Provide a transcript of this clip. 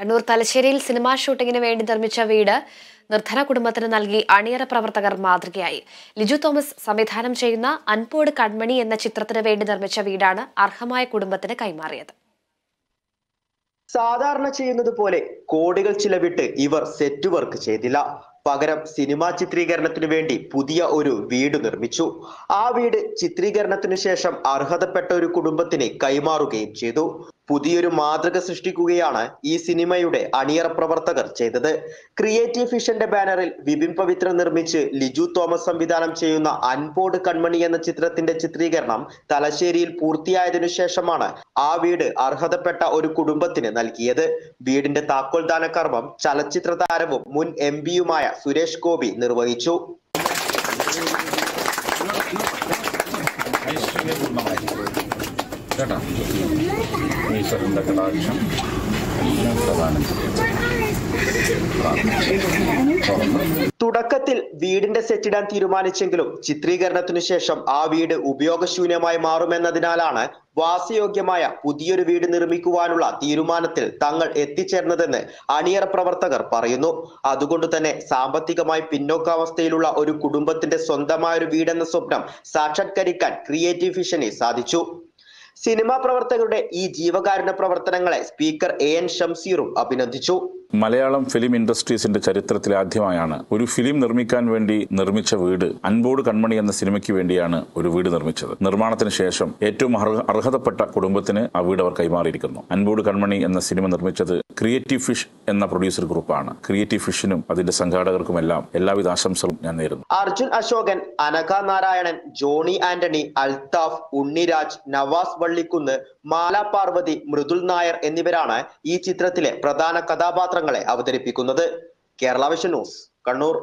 കണ്ണൂർ തലശ്ശേരിയിൽ സിനിമാ ഷൂട്ടിങ്ങിന് വേണ്ടി നിർമ്മിച്ച വീട് നിർധന കുടുംബത്തിന് നൽകി അണിയറ പ്രവർത്തകർ മാതൃകയായി. ലിജു തോമസ് സംവിധാനം ചെയ്യുന്ന അൻപോട് കൺമണി എന്ന ചിത്രത്തിന് വേണ്ടി നിർമ്മിച്ച വീടാണ് അർഹമായ കുടുംബത്തിന് കൈമാറിയത്. സാധാരണ ചെയ്യുന്നത് പോലെ കോടികൾ ചിലവിട്ട് ഇവർ സെറ്റ് വർക്ക് ചെയ്തില്ല. പകരം സിനിമാ ചിത്രീകരണത്തിന് വേണ്ടി പുതിയ ഒരു വീട് നിർമ്മിച്ചു. ആ വീട് ചിത്രീകരണത്തിന് ശേഷം അർഹതപ്പെട്ട ഒരു കുടുംബത്തിന് കൈമാറുകയും ചെയ്തു. പുതിയൊരു മാതൃക സൃഷ്ടിക്കുകയാണ് ഈ സിനിമയുടെ അണിയറ പ്രവർത്തകർ ചെയ്തത്. ക്രിയേറ്റീവ് ഫിഷന്റെ ബാനറിൽ വിപിൻ പവിത്ര നിർമ്മിച്ച് ലിജു തോമസ് സംവിധാനം ചെയ്യുന്ന അൻപോട് കൺമണി എന്ന ചിത്രത്തിന്റെ ചിത്രീകരണം തലശ്ശേരിയിൽ പൂർത്തിയായതിനു ശേഷമാണ് ആ വീട് അർഹതപ്പെട്ട ഒരു കുടുംബത്തിന് നൽകിയത്. വീടിന്റെ താക്കോൽദാന കർമ്മം ചലച്ചിത്ര താരവും മുൻ എം പിയുമായ സുരേഷ് ഗോപി നിർവഹിച്ചു. കേട്ടോ. ഈശ്വരന്റെ കടാക്ഷം. തുടക്കത്തിൽ വീടിന്റെ സെറ്റിടാൻ തീരുമാനിച്ചെങ്കിലും ചിത്രീകരണത്തിനു ശേഷം ആ വീട് ഉപയോഗശൂന്യമായി മാറുമെന്നതിനാലാണ് വാസയോഗ്യമായ പുതിയൊരു വീട് നിർമ്മിക്കുവാനുള്ള തീരുമാനത്തിൽ തങ്ങൾ എത്തിച്ചേർന്നതെന്ന് അണിയറ പ്രവർത്തകർ പറയുന്നു. അതുകൊണ്ട് തന്നെ സാമ്പത്തികമായി പിന്നോക്കാവസ്ഥയിലുള്ള ഒരു കുടുംബത്തിന്റെ സ്വന്തമായ ഒരു വീടെന്ന സ്വപ്നം സാക്ഷാത്കരിക്കാൻ ക്രിയേറ്റീവ് ഫിഷനെ സാധിച്ചു. സിനിമാ പ്രവർത്തകരുടെ ഈ ജീവകാരുണ്യ പ്രവർത്തനങ്ങളെ സ്പീക്കർ എ എൻ ഷംസീറും അഭിനന്ദിച്ചു. മലയാളം ഫിലിം ഇൻഡസ്ട്രീസിന്റെ ചരിത്രത്തിൽ ആദ്യമായാണ് ഒരു ഫിലിം നിർമ്മിക്കാൻ വേണ്ടി നിർമ്മിച്ച വീട് അൻപോട് കൺമണി എന്ന സിനിമയ്ക്ക് വേണ്ടിയാണ് ഒരു വീട് നിർമ്മിച്ചത്. നിർമ്മാണത്തിന് ശേഷം ഏറ്റവും അർഹതപ്പെട്ട കുടുംബത്തിന് ആ വീട് അവർ കൈമാറിയിരിക്കുന്നു. അൻപോട് കൺമണി എന്ന സിനിമ നിർമ്മിച്ചത് ക്രിയേറ്റീവ് ഫിഷ് എന്ന പ്രൊഡ്യൂസർ ഗ്രൂപ്പാണ്. ക്രിയേറ്റീവ് ഫിഷനും അതിന്റെ സംഘാടകർക്കുമെല്ലാം എല്ലാവിധ ആശംസകളും ഞാൻ നേരുന്നു. അർജുൻ അശോകൻ അനഘ നാരായണൻ ജോണി ആന്റണി അൽതാഫ് ഉണ്ണിരാജ് നവാസ് വള്ളിക്കുന്ന് മാല പാർവതി മൃദുൽ നായർ എന്നിവരാണ് ഈ ചിത്രത്തിലെ പ്രധാന കഥാപാത്രങ്ങളെ അവതരിപ്പിക്കുന്നത്. Kerala vision news Kannur.